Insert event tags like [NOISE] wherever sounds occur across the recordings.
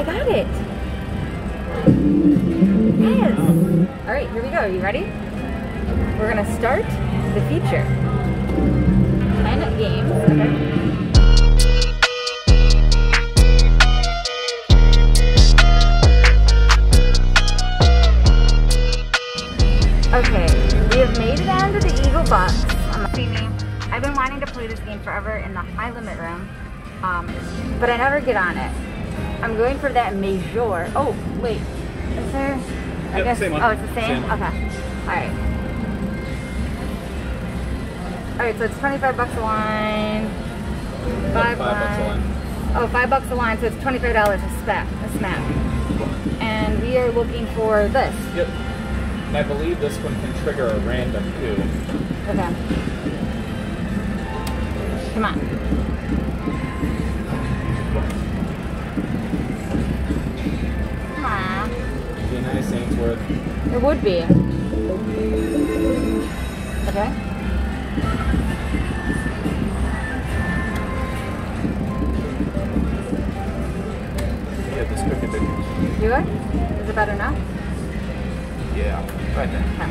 I got it. Yes. All right, here we go. Are you ready? We're gonna start the feature. Ten games. Okay. Okay, we have made it onto the Eagle Bucks. I've been wanting to play this game forever in the high limit room, um, but I never get on it. I'm going for that major. Oh, wait. Is there? I Yep, guess. same one. Oh, it's the same? Same. Okay. All right. All right, so it's 25 bucks a line. Five, Five bucks a line. Oh, five bucks a line, so it's $25 a spec, a snap. And we are looking for this. Yep. And I believe this one can trigger a random too. Okay. Come on. Be a nice Ainsworth. It would be. Okay. Yeah, this quick a bit. You good? Is it better now? Yeah. Right there. Okay.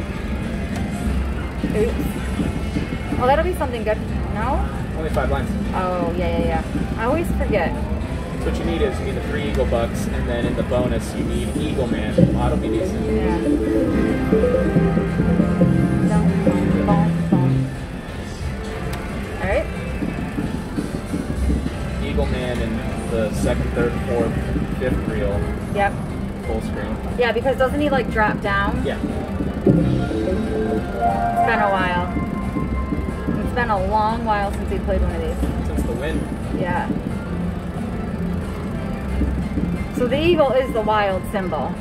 Oops. Well, that'll be something good. No? Only five lines. Oh, yeah, yeah, yeah. I always forget. What you need is you need the three Eagle Bucks, and then in the bonus you need Eagle Man. That'll be decent. Yeah. Dum, bum, bum, bum. All right. Eagle Man in the second, third, fourth, fifth reel, Yep. full screen. Yeah, because doesn't he like drop down? Yeah. It's been a while. It's been a long while since we played one of these. Since the win. Yeah. So the eagle is the wild symbol.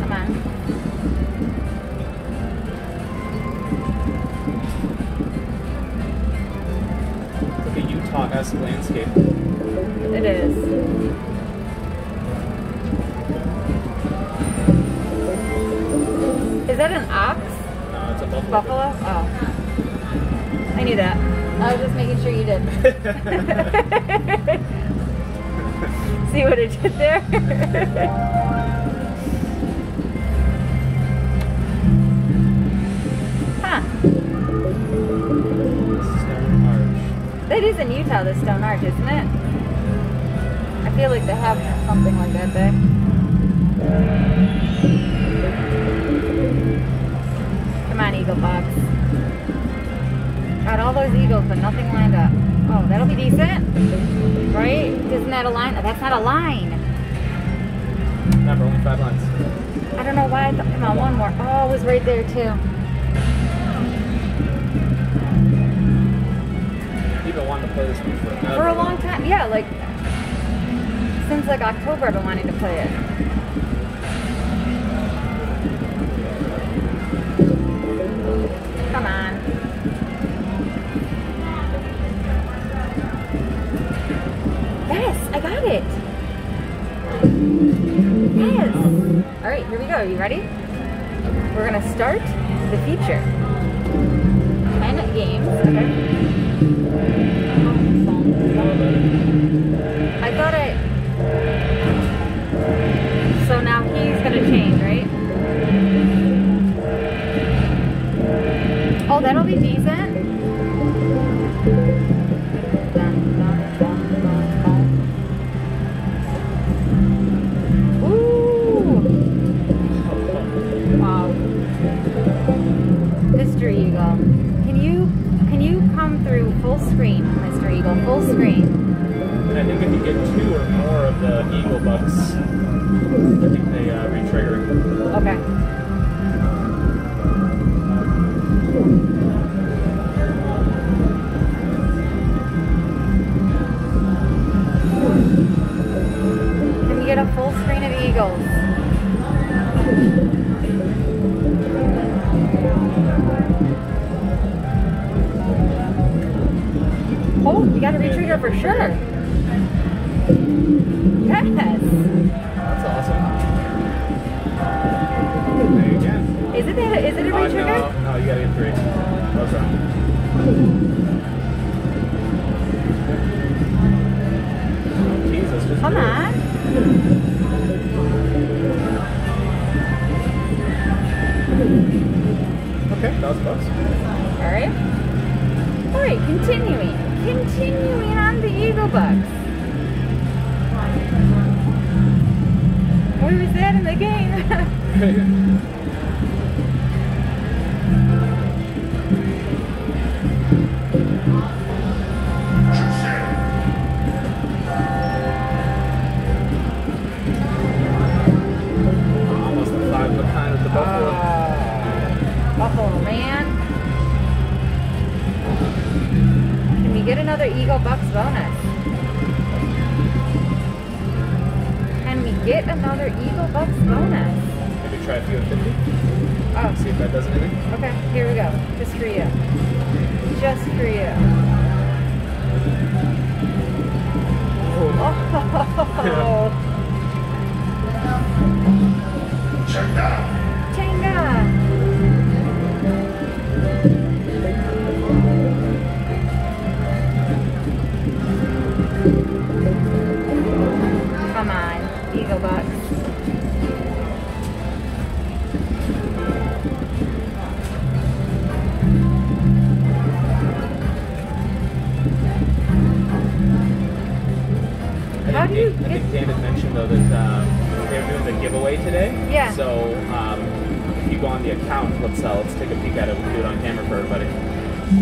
Come on. It's like a Utah-esque landscape. It is. Is that an ox? No, it's a buffalo. Buffalo? Oh. I knew that. I was just making sure you did. [LAUGHS] See what it did there? huh. Stone Arch. That is in Utah, the Stone Arch, isn't it? I feel like they have something like that there. Come on, Eagle Bucks. Got all those eagles, but nothing lined up. Oh, that'll be decent. Right? Isn't that a line? That's not a line. Remember, only five lines. I don't know why I thought, come on, one more. Oh, it was right there too. You've been wanting to play this one for For a long time. Yeah, like, since like October I've been wanting to play it. Ready? We're gonna start the feature. Ten games. Okay. I thought I. So now he's gonna change, right? Oh, that'll be decent. Eagle, can you can you come through full screen, Mr. Eagle? Full screen. And I think if you get two or more of the Eagle Bucks, I think they uh, re-trigger. Okay. Got a retrigger for sure. Yes. That's awesome. There you go. Is it a, is it a Uh, retrigger? no, no, you gotta get three. That was [LAUGHS] Buffalo. Oh, Buffalo man. Can we get another Eagle Bucks bonus? Get another Eagle Bucks bonus? Maybe try a few at 50. Oh, See if that does anything. okay. Here we go. Just for you. Just for you. [LAUGHS] [LAUGHS] Oh. Chenga. Get- think Dan had mentioned though that um, they're doing the giveaway today. Yeah. So um, if you go on the account, let's uh, let's take a peek at it. We can do it on camera for everybody.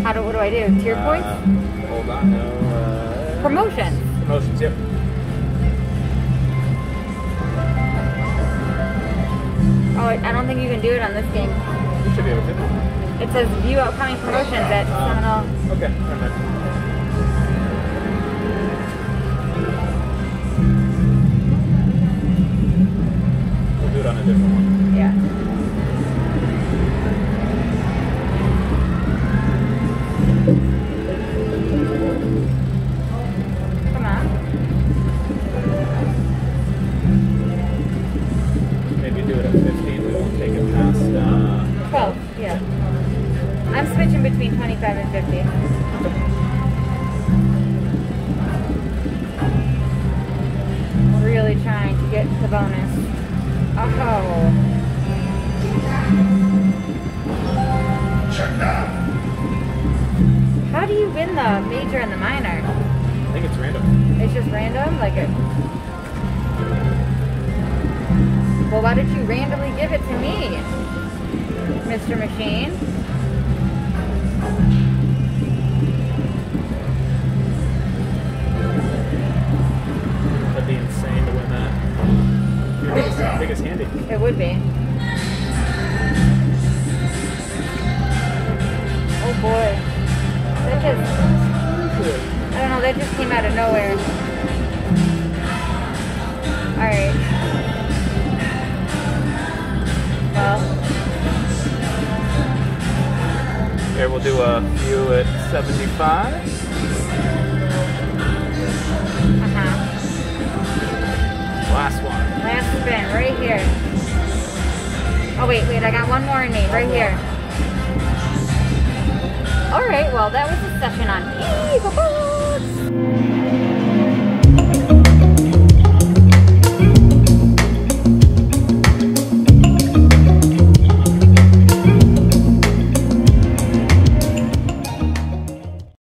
How do what do I do? Tier Uh, points? Hold on. No. Uh, Promotions. Promotions. Yep. Oh, I don't think you can do it on this game. You should be able to. It says view upcoming promotions at. Um, okay. Get the bonus. Oh. How do you win the major and the minor? I think it's random. It's just random? Like it. Well, why did you randomly give it to me, Mr. Machine? Handy. It would be. Oh boy. That just, I don't know, that just came out of nowhere. Alright. Well, Here we'll do a few at 75. Last one. Last spin, right here. Oh wait, wait, I got one more in me, right here. Alright, well that was a session on Eagle Bucks.